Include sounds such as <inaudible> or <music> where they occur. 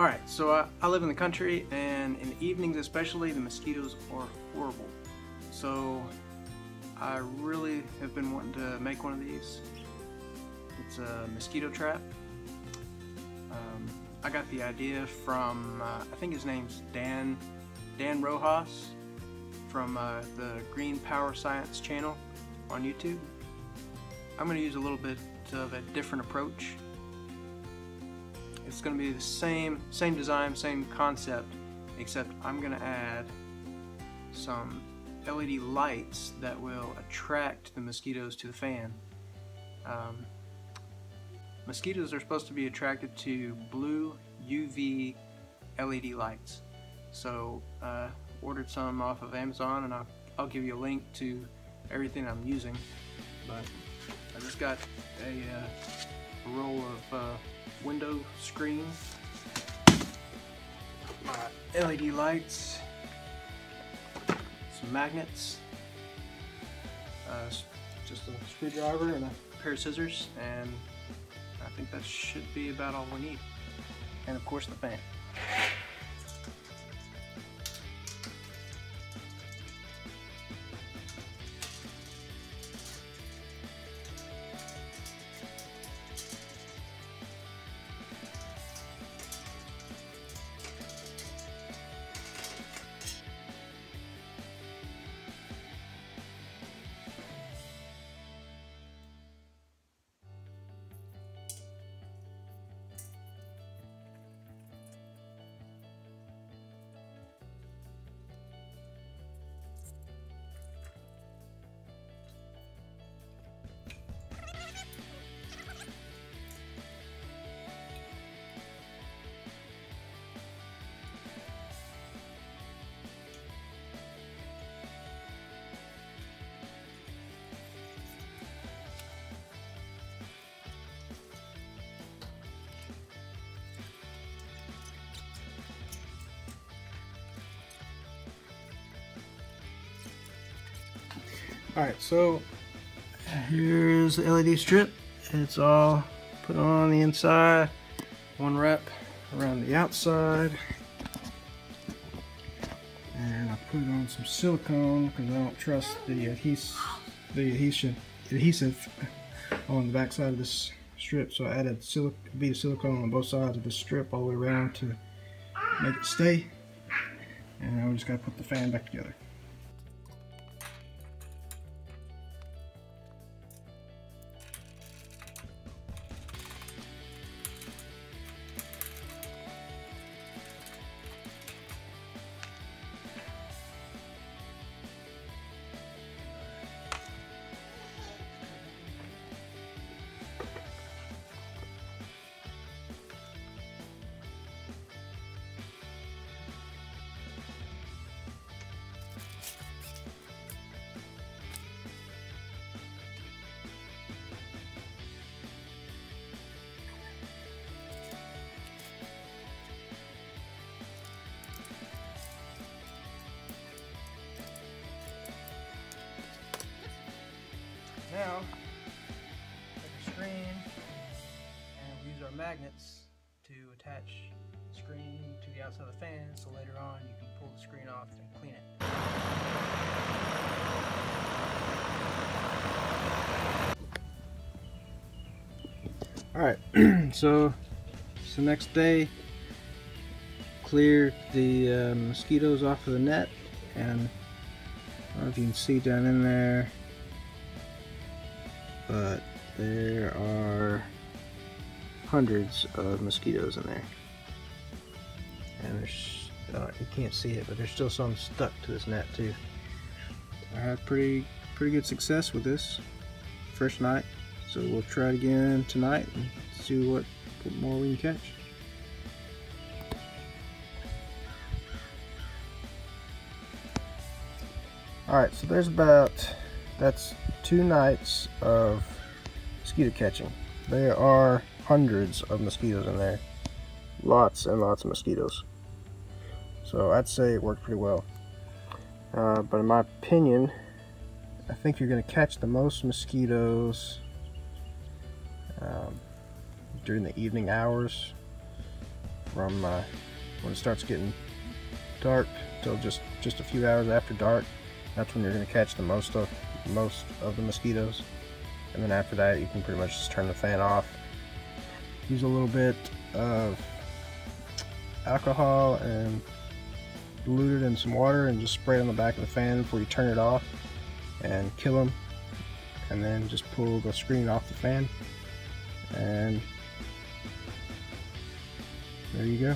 Alright, so I, live in the country and in the evenings especially the mosquitoes are horrible. So I really have been wanting to make one of these. It's a mosquito trap. Um, I got the idea from, uh, I think his name's Dan, Dan Rojas from uh, the Green Power Science channel on YouTube. I'm going to use a little bit of a different approach it's going to be the same, same design, same concept, except I'm going to add some LED lights that will attract the mosquitoes to the fan. Um, mosquitoes are supposed to be attracted to blue UV LED lights. So uh, ordered some off of Amazon and I'll, I'll give you a link to everything I'm using. But I just got a, uh, roll of uh, screen, my LED lights, some magnets, uh, just a screwdriver and a pair of scissors, and I think that should be about all we need. And of course the fan. Alright, so here's the LED strip. It's all put on the inside, one wrap around the outside. And I put on some silicone because I don't trust the, adhes the adhesion, adhesive on the back side of this strip. So I added silic bead of silicone on both sides of the strip all the way around to make it stay. And now we just got to put the fan back together. Now, take a screen and use our magnets to attach the screen to the outside of the fan so later on you can pull the screen off and clean it. Alright, <clears throat> so it's the next day. Clear the uh, mosquitoes off of the net and I don't know if you can see down in there but there are hundreds of mosquitoes in there. And there's, uh, you can't see it, but there's still some stuck to this net too. I had pretty, pretty good success with this first night. So we'll try it again tonight and see what, what more we can catch. Alright, so there's about, that's two nights of mosquito catching. There are hundreds of mosquitoes in there. Lots and lots of mosquitoes. So I'd say it worked pretty well. Uh, but in my opinion, I think you're going to catch the most mosquitoes um, during the evening hours from uh, when it starts getting dark till just just a few hours after dark. That's when you're going to catch the most of most of the mosquitoes. And then after that, you can pretty much just turn the fan off. Use a little bit of alcohol and dilute it in some water and just spray it on the back of the fan before you turn it off and kill them. And then just pull the screen off the fan and there you go.